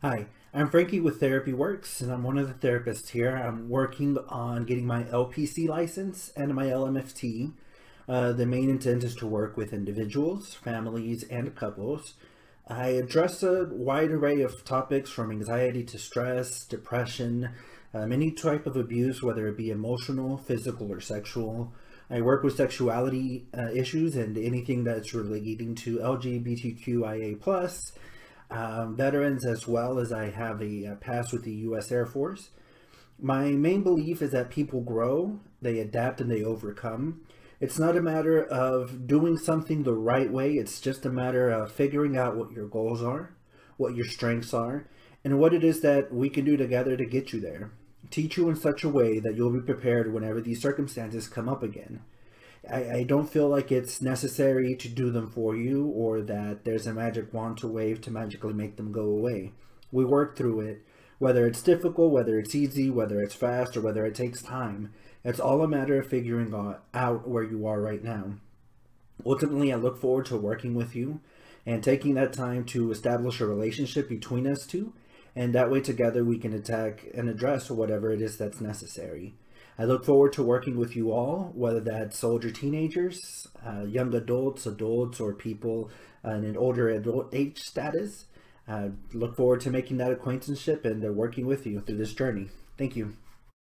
Hi, I'm Frankie with Therapy Works, and I'm one of the therapists here. I'm working on getting my LPC license and my LMFT. Uh, the main intent is to work with individuals, families, and couples. I address a wide array of topics from anxiety to stress, depression, um, any type of abuse, whether it be emotional, physical, or sexual. I work with sexuality uh, issues and anything that's relating to LGBTQIA+, um, veterans as well as I have a, a pass with the U.S. Air Force. My main belief is that people grow, they adapt, and they overcome. It's not a matter of doing something the right way, it's just a matter of figuring out what your goals are, what your strengths are, and what it is that we can do together to get you there. Teach you in such a way that you'll be prepared whenever these circumstances come up again. I, I don't feel like it's necessary to do them for you or that there's a magic wand to wave to magically make them go away. We work through it, whether it's difficult, whether it's easy, whether it's fast, or whether it takes time. It's all a matter of figuring out where you are right now. Ultimately, I look forward to working with you and taking that time to establish a relationship between us two, and that way together we can attack and address whatever it is that's necessary. I look forward to working with you all, whether that's older teenagers, uh, young adults, adults, or people in an older adult age status. I look forward to making that acquaintanceship and uh, working with you through this journey. Thank you.